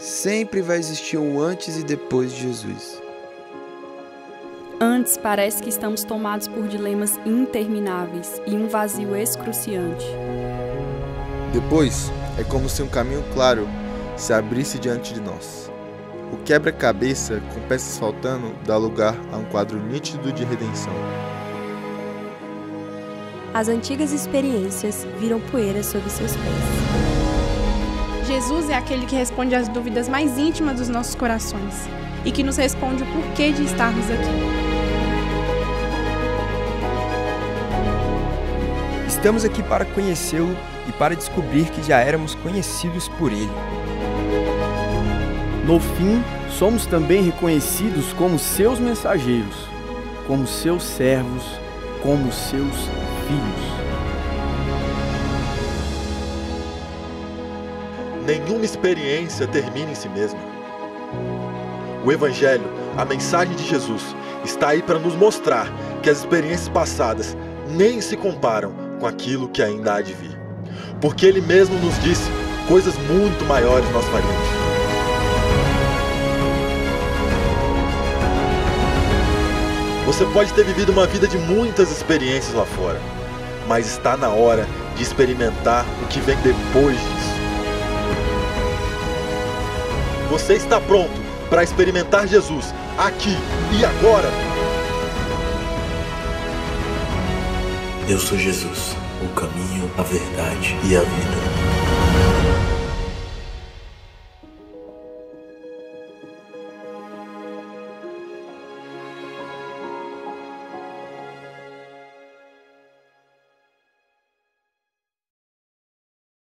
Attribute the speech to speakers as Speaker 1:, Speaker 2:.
Speaker 1: Sempre vai existir um antes e depois de Jesus.
Speaker 2: Antes parece que estamos tomados por dilemas intermináveis e um vazio excruciante.
Speaker 1: Depois, é como se um caminho claro se abrisse diante de nós. O quebra-cabeça, com peças faltando, dá lugar a um quadro nítido de redenção.
Speaker 3: As antigas experiências viram poeira sob seus pés.
Speaker 4: Jesus é aquele que responde às dúvidas mais íntimas dos nossos corações e que nos responde o porquê de estarmos aqui.
Speaker 5: Estamos aqui para conhecê-lo e para descobrir que já éramos conhecidos por ele.
Speaker 6: No fim, somos também reconhecidos como seus mensageiros, como seus servos, como seus filhos.
Speaker 7: Nenhuma experiência termina em si mesma. O Evangelho, a mensagem de Jesus, está aí para nos mostrar que as experiências passadas nem se comparam com aquilo que ainda há de vir. Porque Ele mesmo nos disse: coisas muito maiores nós faríamos. Você pode ter vivido uma vida de muitas experiências lá fora, mas está na hora de experimentar o que vem depois. Você está pronto para experimentar Jesus aqui e agora?
Speaker 8: Eu sou Jesus, o caminho, a verdade e a vida.